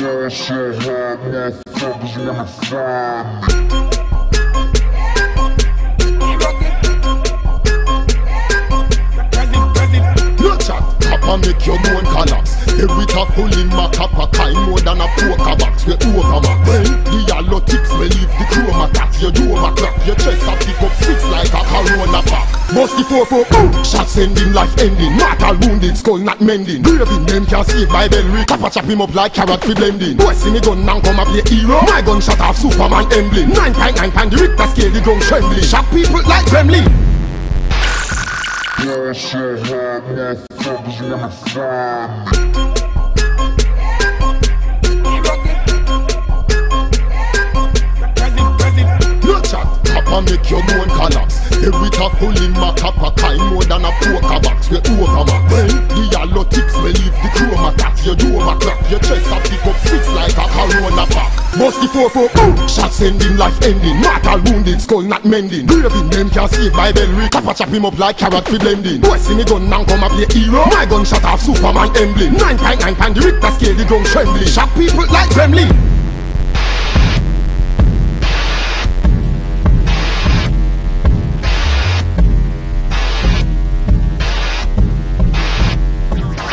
Girl so hard, Papa make your collapse talk pulling my kappa kind more than a poker box We over my When the yellow ticks Bust the four four. Boom. Shot sending, life ending. Mortal wounded, skull not mending. Braving them can't save my bell ring Kappa chop him up like carrot fi blending. Boy see me gun now come a play hero. My gun shot off Superman emblem. Nine point nine pound the Richter scale the ground trembling. Shock people like Gremlin. Girl so hard, motherfuckers chat, Papa make your collapse Talk pulling my kappa kind more than a poker box. We over my When the yellow ticks we leave the chroma cat. Your dome a crack, your chest a pick up six like a corona pack. Bust the four four boom. Shot sending, life ending. Mortal wounded, skull not mending. Braving them can't save my bell ring Kappa chop him up like carrot fi blending. Boy see me gun now come a play hero. My gun shot off Superman emblem. Nine point nine pound the Richter scale the ground trembling. Shock people like Gremlin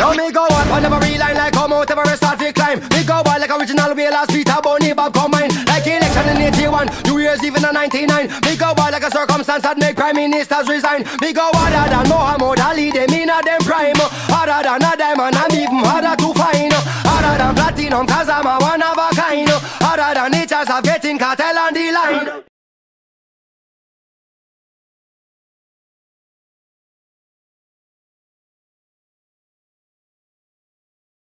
Now me go on on every line like come out every start to climb. Me go on like original way last Peter Bunny Bob combine. Like election in 81, New Year's even in 99. Me go on like a circumstance that make prime ministers resign. Me go harder than Muhammad Ali, them in a them prime. Harder than a diamond, I'm even harder to find. Harder than platinum, cause I'm a one of a kind. Harder than chance of getting Kartel on the line.